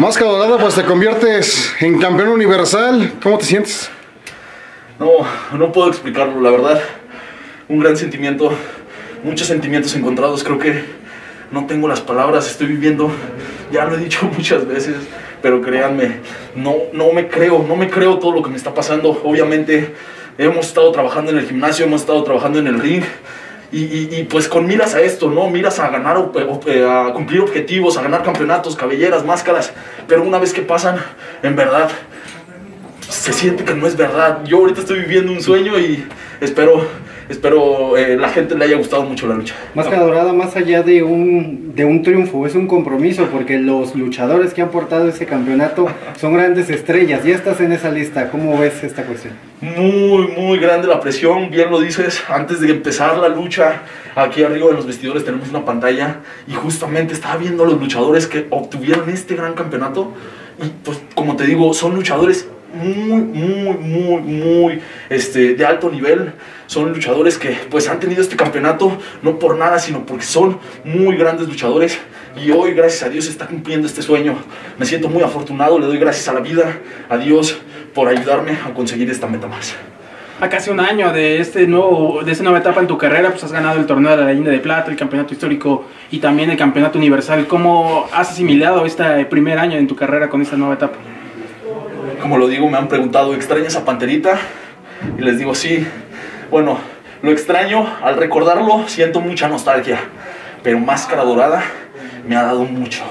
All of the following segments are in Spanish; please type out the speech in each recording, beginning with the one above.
Máscara Dorada, pues te conviertes en campeón universal. ¿Cómo te sientes? No, no puedo explicarlo, la verdad. Un gran sentimiento, muchos sentimientos encontrados. Creo que no tengo las palabras, estoy viviendo, ya lo he dicho muchas veces, pero créanme, no, no me creo, no me creo todo lo que me está pasando. Obviamente hemos estado trabajando en el gimnasio, hemos estado trabajando en el ring. Y, pues con miras a esto, ¿no? Miras a ganar, a cumplir objetivos, a ganar campeonatos, cabelleras, máscaras. Pero una vez que pasan, en verdad, se siente que no es verdad. Yo ahorita estoy viviendo un sueño y espero espero eh, la gente le haya gustado mucho la lucha. Máscara Dorada, más allá de un, de un triunfo, es un compromiso porque los luchadores que han portado ese campeonato son grandes estrellas. Ya estás en esa lista, ¿cómo ves esta cuestión? Muy, muy grande la presión, bien lo dices. Antes de empezar la lucha, aquí arriba en los vestidores tenemos una pantalla y justamente estaba viendo a los luchadores que obtuvieron este gran campeonato. Y pues, como te digo, son luchadores muy, muy, muy, muy este, de alto nivel. Son luchadores que pues han tenido este campeonato no por nada, sino porque son muy grandes luchadores. Y hoy, gracias a Dios, está cumpliendo este sueño. Me siento muy afortunado, le doy gracias a la vida, a Dios, por ayudarme a conseguir esta meta más. A casi un año de, este nuevo, de esta nueva etapa en tu carrera, pues has ganado el torneo de la leyenda de plata, el campeonato histórico y también el campeonato universal. ¿Cómo has asimilado este primer año en tu carrera con esta nueva etapa? como lo digo, me han preguntado, ¿extrañas a Panterita? Y les digo, sí. Bueno, lo extraño, al recordarlo siento mucha nostalgia, pero Máscara Dorada me ha dado mucho.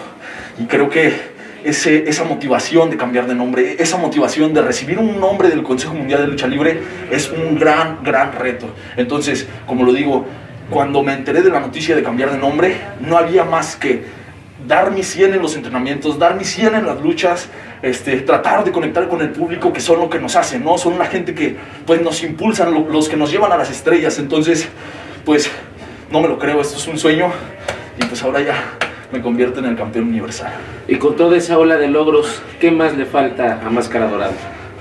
Y creo que esa motivación de cambiar de nombre, esa motivación de recibir un nombre del Consejo Mundial de Lucha Libre es un gran, gran reto. Entonces, como lo digo, cuando me enteré de la noticia de cambiar de nombre, no había más que dar mi 100 en los entrenamientos, dar mi 100 en las luchas, este, tratar de conectar con el público que son lo que nos hacen, ¿no? Son la gente que pues nos impulsan, los que nos llevan a las estrellas. Entonces, pues no me lo creo, esto es un sueño y pues ahora ya me convierto en el campeón universal. Y con toda esa ola de logros, ¿qué más le falta a Máscara Dorada?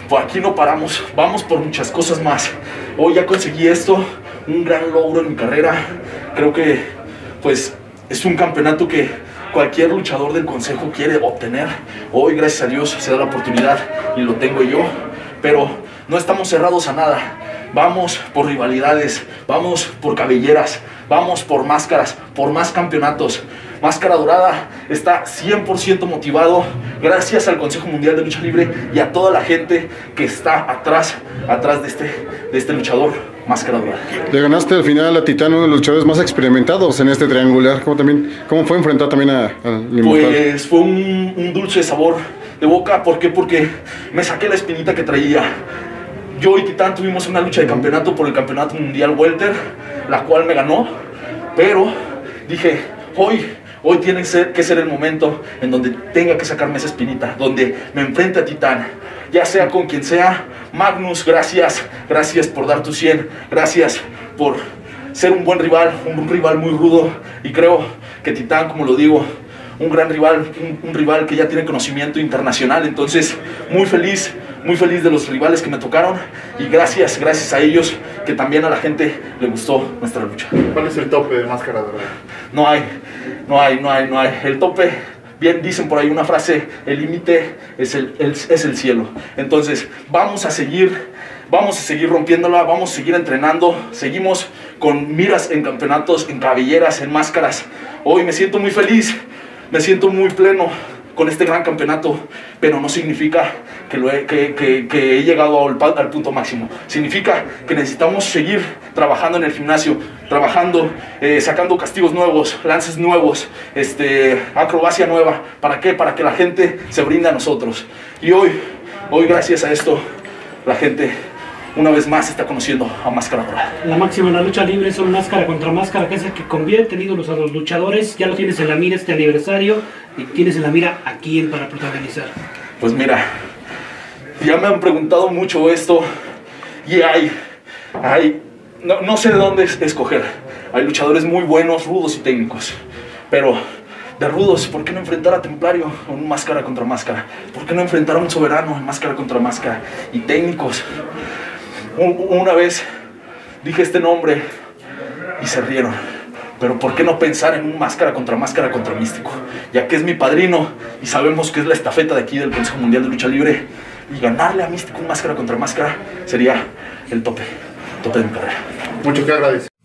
Pues aquí no paramos, vamos por muchas cosas más. Hoy ya conseguí esto, un gran logro en mi carrera. Creo que pues es un campeonato que cualquier luchador del consejo quiere obtener. Hoy, gracias a Dios, se da la oportunidad y lo tengo yo. Pero no estamos cerrados a nada. Vamos por rivalidades, vamos por cabelleras, vamos por máscaras, por más campeonatos. Máscara Dorada está 100% motivado gracias al Consejo Mundial de Lucha Libre y a toda la gente que está atrás, atrás de este, de este luchador Máscara Dorada. Le ganaste al final a Titán, uno de los luchadores más experimentados en este triangular. ¿Cómo, también, cómo fue enfrentar también a, Pues fue un, un dulce sabor de boca. ¿Por qué? Porque me saqué la espinita que traía. Yo y Titán tuvimos una lucha de campeonato por el campeonato mundial Welter, la cual me ganó. Pero dije, hoy Hoy tiene que ser el momento en donde tenga que sacarme esa espinita, donde me enfrente a Titán, ya sea con quien sea. Magnus, gracias, gracias por dar tu 100, gracias por ser un buen rival, un rival muy rudo. Y creo que Titán, como lo digo, un gran rival, un, rival que ya tiene conocimiento internacional. Entonces, muy feliz, muy feliz de los rivales que me tocaron y gracias, gracias a ellos que también a la gente le gustó nuestra lucha. ¿Cuál es el tope de Máscara Dorada? No hay, no hay, no hay, no hay. El tope, bien dicen por ahí una frase, el límite es el, es el cielo. Entonces, vamos a seguir, vamos a seguir rompiéndola, vamos a seguir entrenando, seguimos con miras en campeonatos, en cabelleras, en máscaras. Hoy me siento muy feliz me siento muy pleno con este gran campeonato, pero no significa que, lo he, llegado al, al, punto máximo. Significa que necesitamos seguir trabajando en el gimnasio, trabajando, eh, sacando castigos nuevos, lances nuevos, este, acrobacia nueva. ¿Para qué? Para que la gente se brinde a nosotros. Y hoy, hoy gracias a esto, la gente una vez más está conociendo a Máscara Dorada. La máxima en la lucha libre son máscara contra máscara, que es el que convierte ídolos a los luchadores. Ya lo tienes en la mira este aniversario y tienes en la mira a quién para protagonizar. Pues mira, ya me han preguntado mucho esto y hay, hay, no, no sé de dónde escoger. Hay luchadores muy buenos, rudos y técnicos, pero de rudos, ¿por qué no enfrentar a Templario en máscara contra máscara? ¿Por qué no enfrentar a un soberano en máscara contra máscara? Y técnicos, una vez dije este nombre y se rieron. Pero ¿por qué no pensar en un máscara contra máscara contra místico? Ya que es mi padrino y sabemos que es la estafeta de aquí del Consejo Mundial de Lucha Libre. Y ganarle a místico un máscara contra máscara sería el tope, tope de mi carrera. Mucho que agradecer.